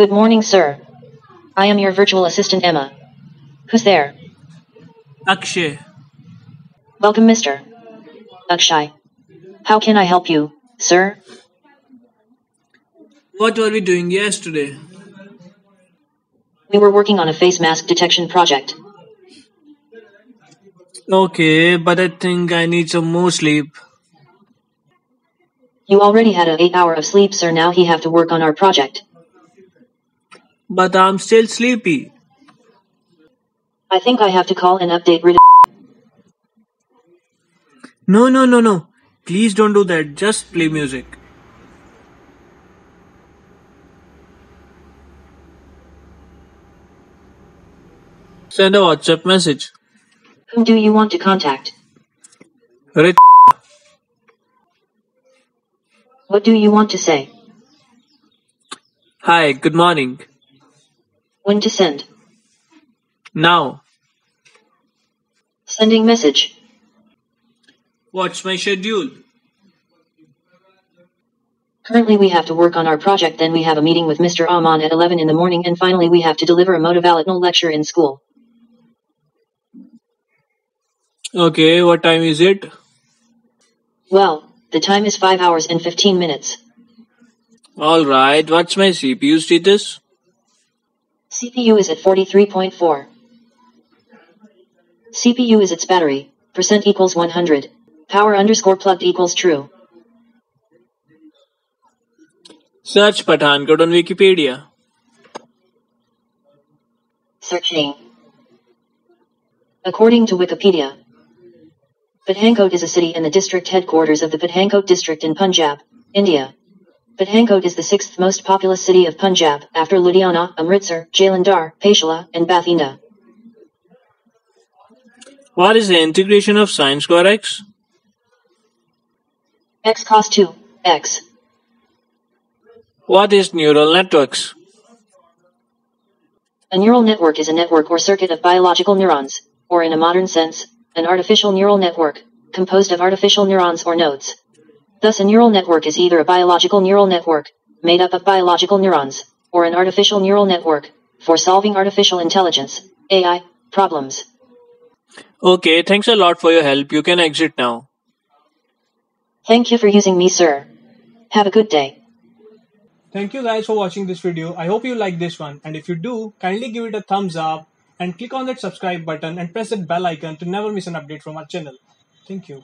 Good morning, sir. I am your virtual assistant, Emma. Who's there? Akshay. Welcome, Mr. Akshay. How can I help you, sir? What were we doing yesterday? We were working on a face mask detection project. Okay, but I think I need some more sleep. You already had a 8 hour of sleep, sir. Now he have to work on our project. But I'm still sleepy. I think I have to call and update rid No, no, no, no. Please don't do that. Just play music. Send a WhatsApp message. Whom do you want to contact? Rich. What do you want to say? Hi, good morning. When to send? Now, Sending message. what's my schedule? Currently we have to work on our project then we have a meeting with Mr. Aman at 11 in the morning and finally we have to deliver a motivational lecture in school. Okay, what time is it? Well, the time is 5 hours and 15 minutes. Alright, what's my CPU status? CPU is at 43.4. CPU is its battery. Percent equals 100. Power underscore plugged equals true. Search Pathankot on Wikipedia. Searching. According to Wikipedia, Pathankot is a city and the district headquarters of the Pathankot district in Punjab, India. Pathankot is the sixth most populous city of Punjab after Ludhiana, Amritsar, Jalandhar, Patiala, and Bathinda. What is the integration of sine square x? X cos 2, x. What is neural networks? A neural network is a network or circuit of biological neurons, or in a modern sense, an artificial neural network, composed of artificial neurons or nodes. Thus a neural network is either a biological neural network, made up of biological neurons, or an artificial neural network, for solving artificial intelligence, AI, problems. Okay, thanks a lot for your help. You can exit now. Thank you for using me, sir. Have a good day. Thank you guys for watching this video. I hope you like this one and if you do, kindly give it a thumbs up and click on that subscribe button and press that bell icon to never miss an update from our channel. Thank you.